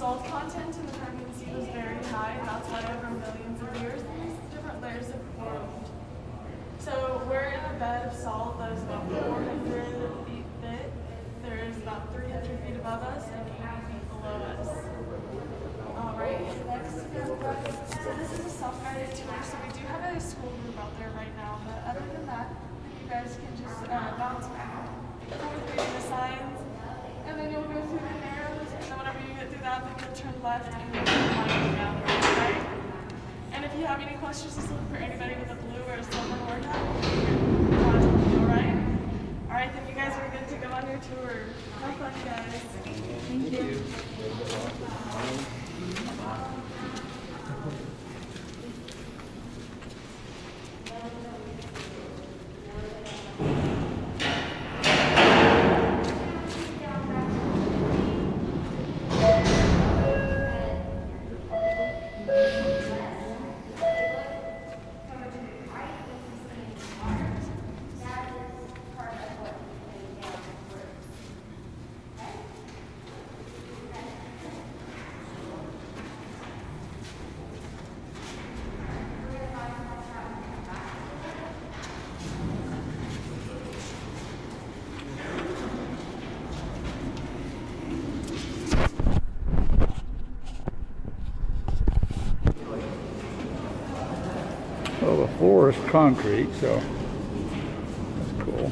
salt content in the Permian Sea was very high, that's why over millions of years these different layers have formed. So we're in a bed of salt that is about 400 feet thick. There is about 300 feet above us and 80 feet below us. All right, next. So this is a self-guided tour, so we do have a school group out there right now, but other than that, you guys can just uh, bounce back and forth reading the signs, and then you'll go through the arrows, and then whenever you that, then turn left and you'll wind down, right? And if you have any questions, just look for anybody with a blue or a silver horn hat. All right? All right, then you guys are good to go on your tour. Have fun, guys. Thank you. Well, the floor is concrete, so that's cool.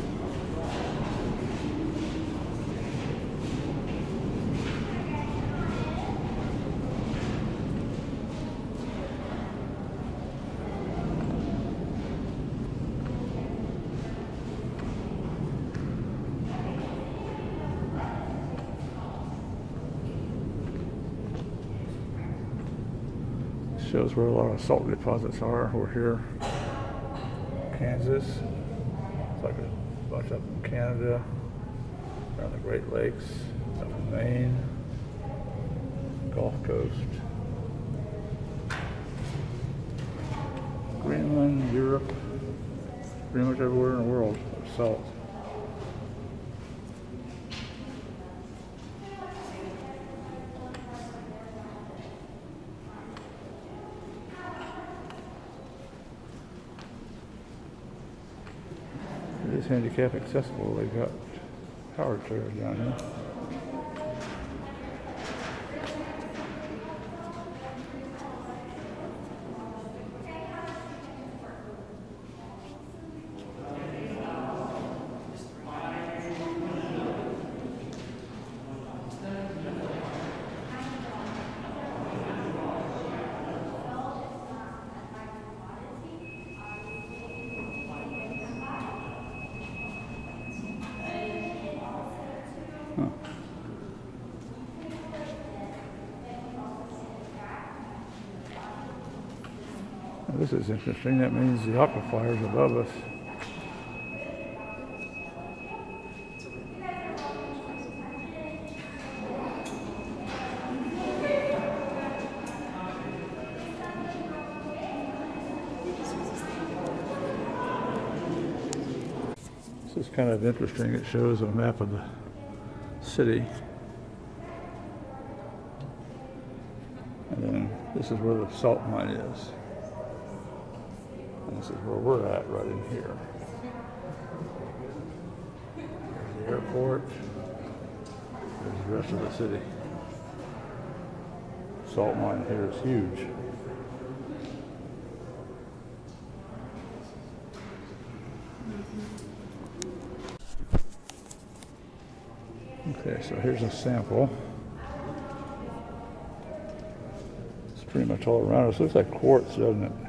Shows where a lot of salt deposits are. We're here, Kansas. It's like a bunch up in Canada, around the Great Lakes, up in Maine, Gulf Coast, Greenland, Europe, pretty much everywhere in the world salt. Handicap accessible. They've got power chairs down here. This is interesting. That means the aquifer is above us. This is kind of interesting. It shows a map of the city. And then this is where the salt mine is. This is where we're at, right in here. There's the airport. There's the rest of the city. Salt mine here is huge. Okay, so here's a sample. It's pretty much all around us. Looks like quartz, doesn't it?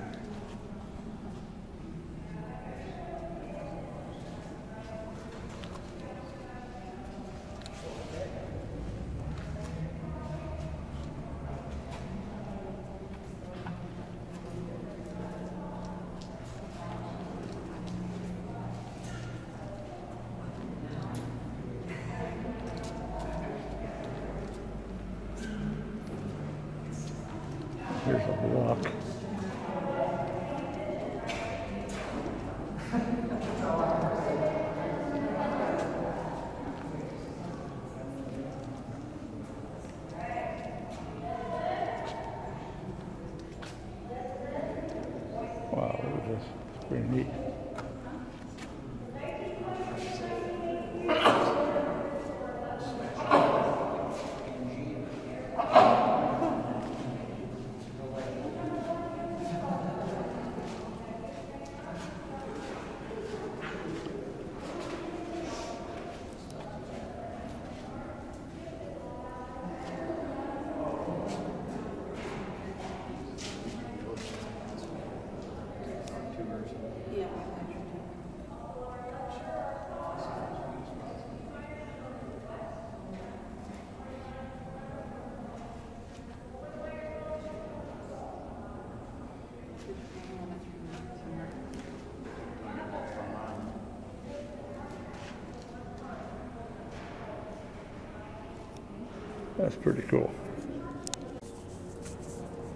There's a block. wow, it was pretty neat. That's pretty cool.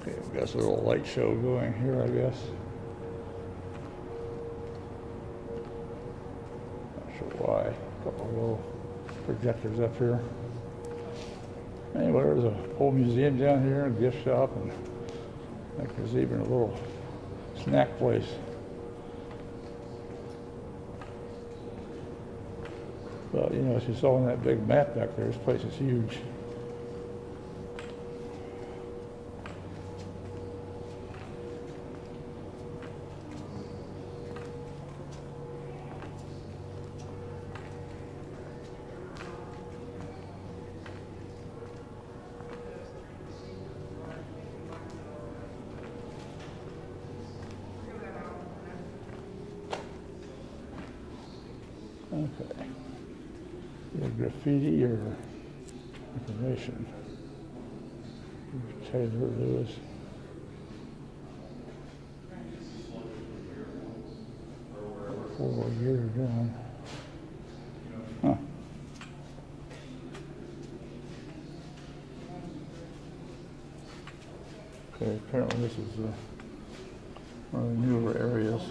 Okay, we've got a little light show going here, I guess. Not sure why. A couple of little projectors up here. Anyway, there's a whole museum down here, a gift shop, and I think there's even a little snack place. But, you know, as you saw on that big map back there, this place is huge. Okay. Either graffiti or information. Taylor Lewis. Four years down. Huh. Okay, apparently this is uh, one of the newer areas.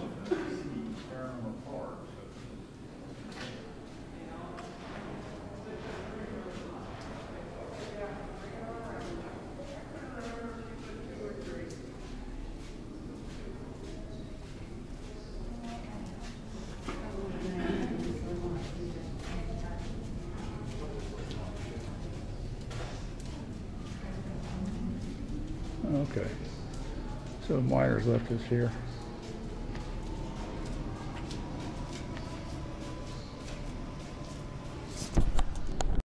Okay. So miners left us here.